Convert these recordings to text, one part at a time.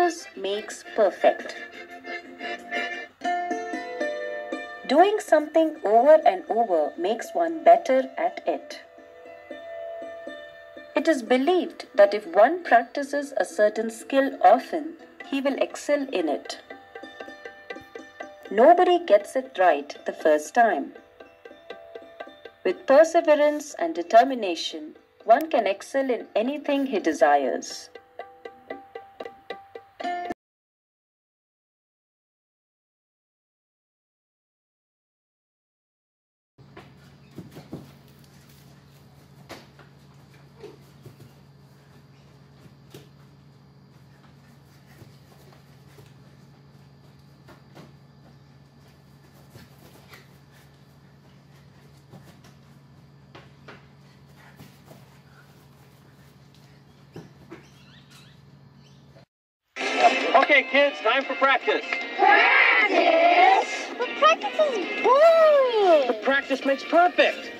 Practice makes perfect. Doing something over and over makes one better at it. It is believed that if one practices a certain skill often, he will excel in it. Nobody gets it right the first time. With perseverance and determination, one can excel in anything he desires. Okay, kids, time for practice. Practice? But practice is boring. The practice makes perfect.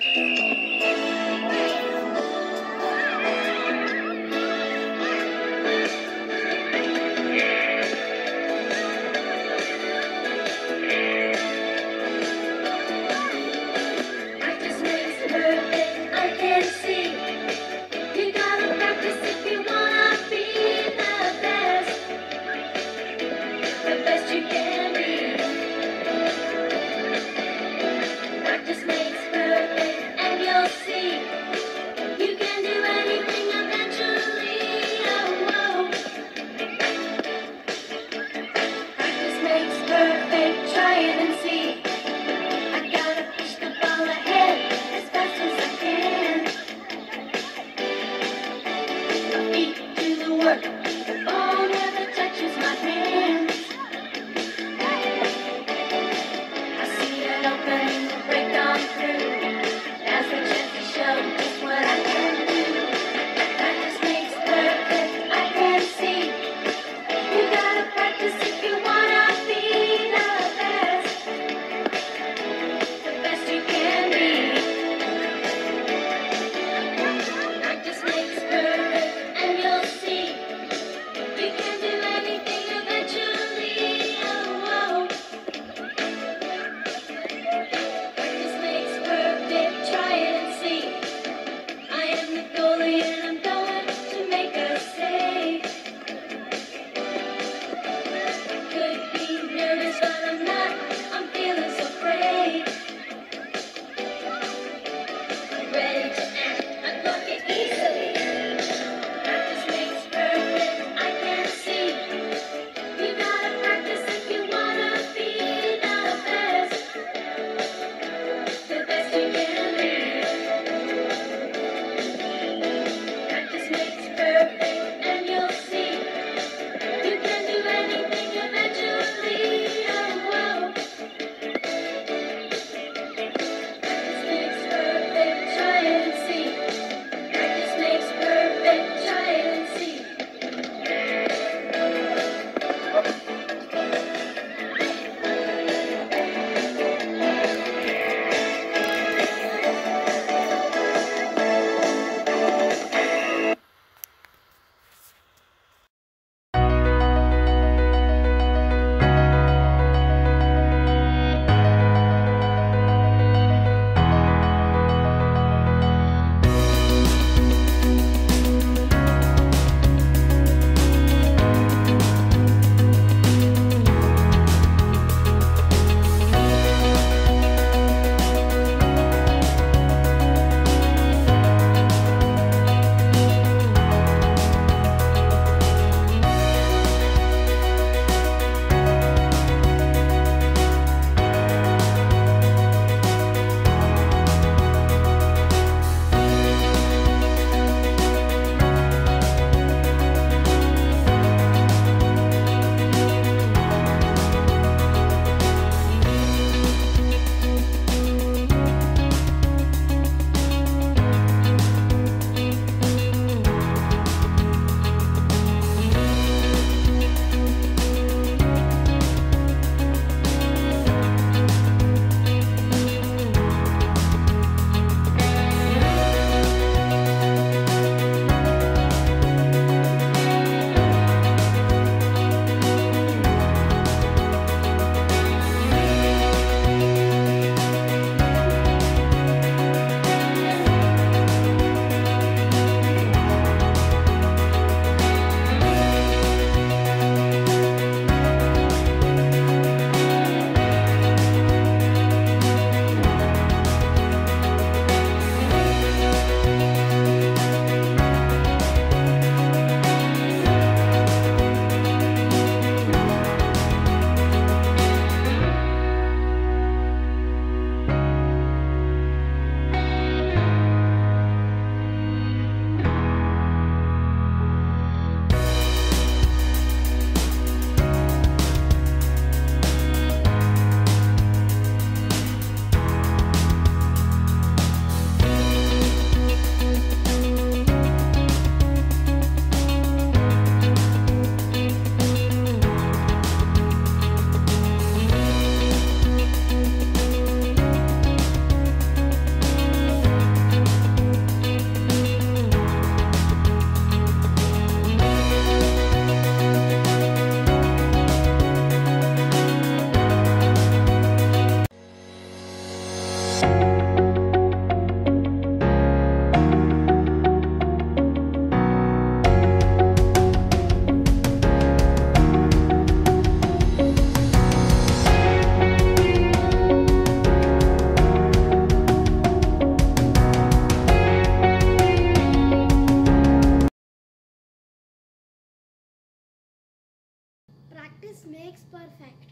perfect.